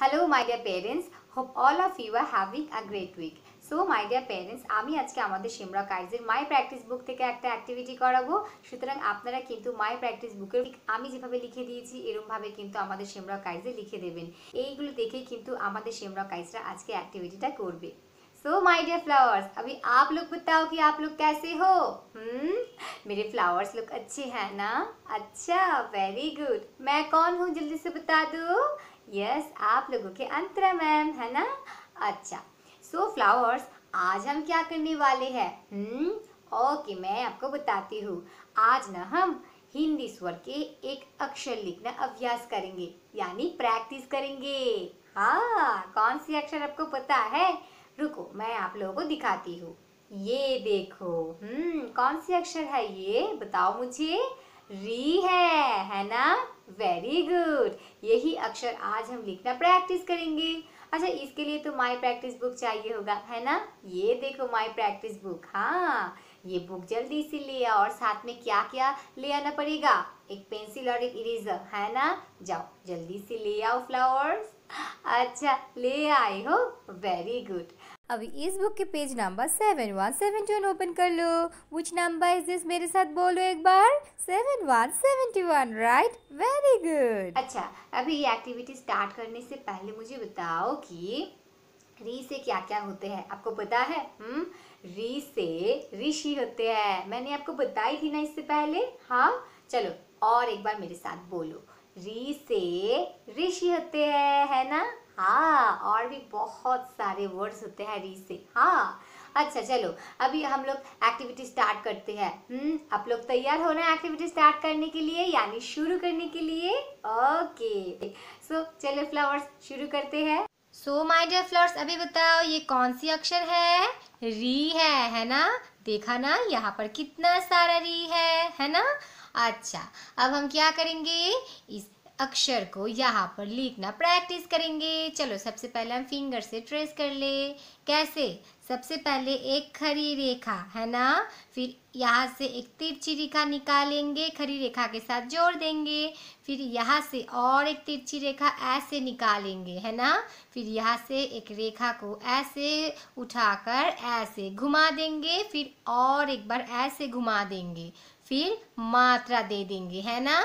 hello my dear parents hope all of you are having a great week so my dear parents আমি আজকে আমাদের সিমরা কাইজের মাই practice বুক থেকে একটা activity করাবো সুতরাং আপনারা কিন্তু মাই প্র্যাকটিস বুকের আমি যেভাবে লিখে দিয়েছি এরমভাবে কিন্তু আমাদের সিমরা কাইজে লিখে দেবেন এইগুলো দেখেই কিন্তু আমাদের সিমরা কাইজরা আজকে অ্যাক্টিভিটিটা করবে सो माय डियर फ्लावर्स अभी आप लोग बताओ कि आप लोग कैसे हो हम्म मेरे फ्लावर्स लोग अच्छे हैं ना अच्छा वेरी गुड मैं कौन हूँ जल्दी से बता दो यस आप लोगों के अंतरा मैम है ना? अच्छा सो so, फ्लावर्स आज हम क्या करने वाले हैं? हम्म ओके मैं आपको बताती हूँ। आज ना हम हिंदी स्वर के एक अक्षर लिखना अभ्यास करेंगे यानी प्रैक्टिस करेंगे। हाँ कौन सी अक्षर आपको पता है? रुको मैं आप लोगों को दिखाती हूँ। ये देखो हम्म कौन सी अक्षर है ये? बताओ मुझे। री है है ना? वेरी गुड यही अक्षर आज हम लिखना प्रैक्टिस करेंगे। अच्छा इसके लिए तो माई प्रैक्टिस बुक चाहिए होगा, है ना? ये देखो माई प्रैक्टिस बुक हाँ ये बुक जल्दी से ले आओ और साथ में क्या क्या ले आना पड़ेगा? एक पेंसिल और एक इरेजर है ना? जाओ, जल्दी से ले आओ फ्लावर्स अच्छा ले आए हो? वेरी गुड अभी इस बुक के page number seven one seventy one open कर लो। विच नंबर इज़ दिस मेरे साथ बोलो एक बार। Seven one seventy one right very good अच्छा अभी ये एक्टिविटी स्टार्ट करने से पहले मुझे बताओ कि री से क्या क्या होते हैं। आपको पता है? हम्म री से ऋषि होते हैं। मैंने आपको बताई थी ना इससे पहले? हाँ? चलो, और एक बार मेरे साथ बोलो। री से ऋषि होते हैं, है ना? हाँ और भी बहुत सारे वर्ड्स होते हैं री से। हाँ अच्छा चलो, अभी हम लोग एक्टिविटी स्टार्ट करते हैं। हम्म आप लोग तैयार हो ना एक्टिविटी स्टार्ट करने के लिए? यानी शुरू करने के लिए? ओके सो चलो फ्लावर्स शुरू करते हैं। सो माय डियर फ्लावर्स अभी बताओ, ये कौन सी अक्षर है? री है है ना? देखा ना, यहाँ पर कितना सारा री है है ना? अच्छा अब हम क्या करेंगे? इस अक्षर को यहाँ पर लिखना प्रैक्टिस करेंगे। चलो, सबसे पहले हम फिंगर से ट्रेस कर ले। कैसे? सबसे पहले एक खरी रेखा, है ना? फिर यहाँ से एक तिरछी रेखा निकालेंगे, खरी रेखा के साथ जोड़ देंगे। फिर यहाँ से और एक तिरछी रेखा ऐसे निकालेंगे, है ना? फिर यहाँ से एक रेखा को ऐसे उठाकर ऐसे घुमा देंगे, फिर और एक बार ऐसे घुमा देंगे। फिर मात्रा दे देंगे, है ना?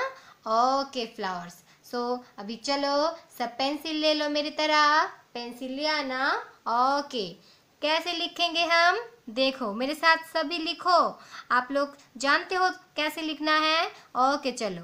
ओके फ्लावर्स सो so, अभी चलो सब पेंसिल ले लो मेरी तरह। पेंसिल लिया ना ओके कैसे लिखेंगे हम? देखो मेरे साथ सभी लिखो। आप लोग जानते हो कैसे लिखना है? ओके चलो।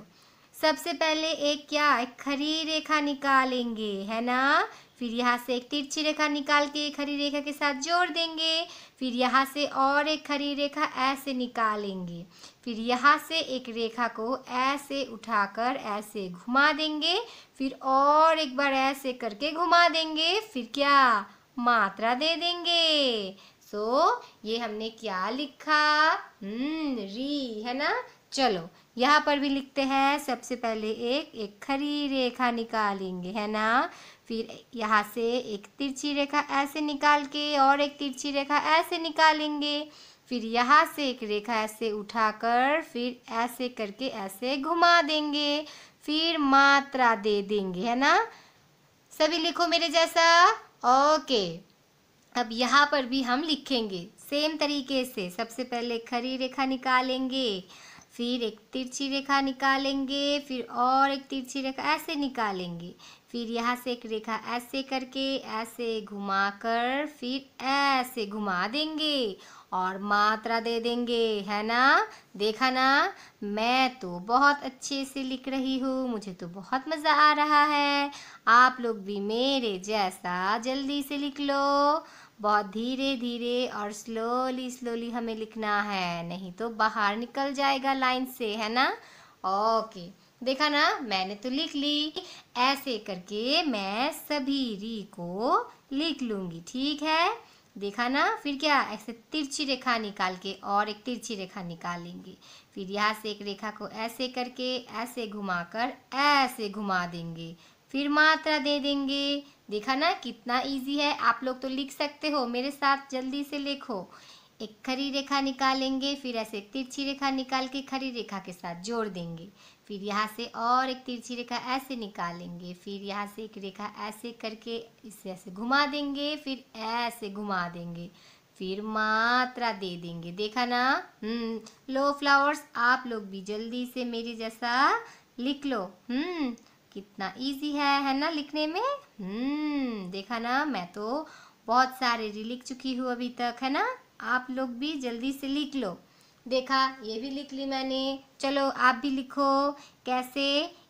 सबसे पहले एक क्या? एक खरी रेखा निकालेंगे है ना? फिर यहाँ से एक तिरछी रेखा निकाल के खरी रेखा के साथ जोड़ देंगे। फिर यहाँ से और एक खरी रेखा ऐसे निकालेंगे। फिर यहाँ से एक रेखा को ऐसे उठाकर ऐसे घुमा देंगे। फिर और एक बार ऐसे करके घुमा देंगे। फिर क्या? मात्रा दे देंगे। सो ये हमने क्या लिखा? हम्म री, है ना? चलो यहाँ पर भी लिखते हैं, सबसे पहले एक एक खरी रेखा निकालेंगे, है ना? फिर यहाँ से एक तिरछी रेखा ऐसे निकाल के और एक तिरछी रेखा ऐसे निकालेंगे। फिर यहाँ से एक रेखा ऐसे उठाकर, फिर ऐसे करके ऐसे घुमा देंगे। फिर मात्रा दे देंगे, है ना? सभी लिखो मेरे जैसा? ओके। अब यहाँ पर भी हम लिखेंगे, सेम तरीके से सबसे पहले खरी रेखा निकालेंगे। फिर एक तिरछी रेखा निकालेंगे, फिर और एक तिरछी रेखा ऐसे निकालेंगे। फिर यहाँ से एक रेखा ऐसे करके, ऐसे घुमाकर फिर ऐसे घुमा देंगे और मात्रा दे देंगे, है ना? देखा ना? मैं तो बहुत अच्छे से लिख रही हूँ, मुझे तो बहुत मज़ा आ रहा है। आप लोग भी मेरे जैसा जल्दी से लिख लो। बहुत धीरे धीरे और स्लोली स्लोली हमें लिखना है। नहीं तो बाहर निकल जाएगा लाइन से, है ना? ओके देखा ना? मैंने तो लिख ली। ऐसे करके मैं सभी री को लिख लूँगी, ठीक है? देखा ना? फिर क्या? ऐसे तिरछी रेखा निकाल के और एक तिरछी रेखा निकालेंगे। फिर यहाँ से एक रेखा को ऐसे करके, ऐसे घुमाकर, ऐसे घुमा देंगे। फिर मात्रा दे देंगे। देखा ना कितना इजी है। आप लोग तो लिख सकते हो। मेरे साथ जल्दी से लिखो। एक खरी रेखा निकालेंगे, फिर ऐसे एक तिरछी रेखा निकाल के खरी रेखा के साथ जोड़ देंगे। फिर यहाँ से और एक तिरछी रेखा ऐसे निकालेंगे। फिर यहाँ से एक रेखा ऐसे करके इसे ऐसे घुमा देंगे, फिर ऐसे घुमा देंगे। फिर मात्रा दे देंगे। देखा ना? हम्म लो फ्लावर्स, आप लोग भी जल्दी से मेरे जैसा लिख लो। हम्म कितना इजी है है ना लिखने में? हम्म देखा ना, मैं तो बहुत सारे री लिख चुकी हूँ अभी तक, है ना? आप लोग भी जल्दी से लिख लो। देखा, ये भी लिख ली मैंने। चलो, आप भी लिखो। कैसे?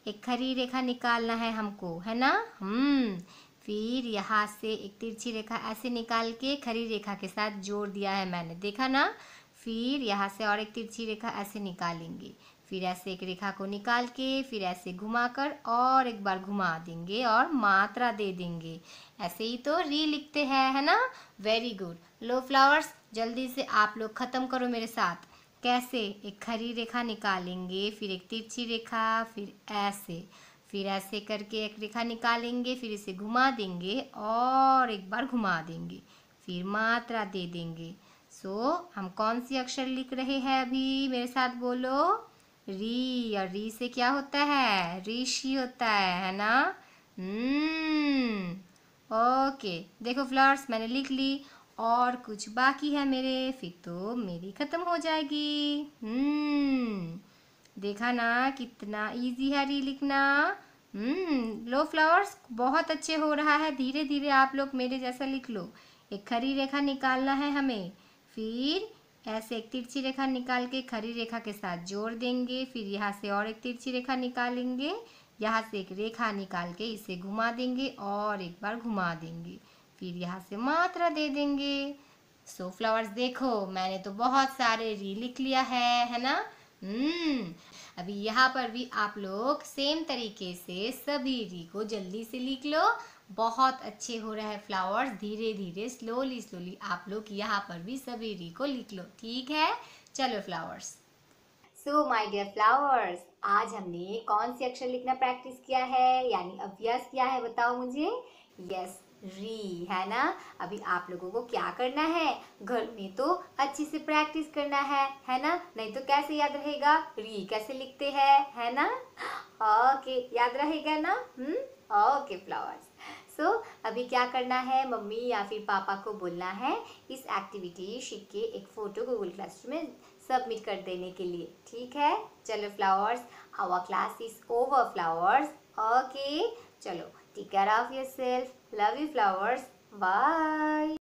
एक खरी रेखा निकालना है हमको, है ना? हम्म फिर यहाँ से एक तिरछी रेखा ऐसे निकाल के खरी रेखा के साथ जोड़ दिया है मैंने, देखा ना? फिर यहाँ से और एक तिरछी रेखा ऐसे निकालेंगे। फिर ऐसे एक रेखा को निकाल के फिर ऐसे घुमाकर और एक बार घुमा देंगे और मात्रा दे देंगे। ऐसे ही तो री लिखते हैं है ना? वेरी गुड लो फ्लावर्स जल्दी से आप लोग ख़त्म करो मेरे साथ। कैसे? एक खरी रेखा निकालेंगे फिर एक तिरछी रेखा फिर ऐसे। फिर ऐसे करके एक रेखा निकालेंगे फिर इसे घुमा देंगे और एक बार घुमा देंगे। फिर मात्रा दे देंगे। सो so, हम कौन सी अक्षर लिख रहे हैं अभी? मेरे साथ बोलो। री और री से क्या होता है? ऋषि होता है है ना? Hmm okay. देखो फ्लावर्स, मैंने लिख ली। और कुछ बाकी है मेरे, फिर तो मेरी ख़त्म हो जाएगी। हम्म देखा ना, कितना इजी है री लिखना। हम्म लो फ्लावर्स, बहुत अच्छे हो रहा है। धीरे धीरे आप लोग मेरे जैसा लिख लो। एक खरी रेखा निकालना है हमें। फिर ऐसे एक तिरछी रेखा निकाल के खरी रेखा के साथ जोड़ देंगे फिर यहाँ से और एक तिरछी रेखा निकालेंगे यहाँ से एक रेखा निकाल के इसे घुमा देंगे और एक बार घुमा देंगे फिर यहाँ से मात्रा दे देंगे। सो so, फ्लावर्स देखो मैंने तो बहुत सारे री लिख लिया है है ना? हम्म। अभी यहाँ पर भी आप लोग सेम तरीके से सभी री को जल्दी से लिख लो बहुत अच्छे हो रहे हैं फ्लावर्स धीरे धीरे स्लोली स्लोली आप लोग यहाँ पर भी सभी री को लिख लो, ठीक है? चलो flowers so my dear flowers आज हमने कौन से अक्षर लिखना प्रैक्टिस किया है? यानी अभ्यास किया है, बताओ मुझे? यस री है ना? अभी आप लोगों को क्या करना है? घर में तो अच्छे से प्रैक्टिस करना है है ना? नहीं तो कैसे याद रहेगा? री कैसे लिखते हैं, है ना? ओके याद रहेगा ना? Hmm? Okay flowers so so, अभी क्या करना है? मम्मी या फिर पापा को बोलना है इस एक्टिविटी शीट के एक फ़ोटो गूगल क्लास में सबमिट कर देने के लिए। ठीक है? चलो flowers our class is over flowers okay चलो take care of yourself love you flowers bye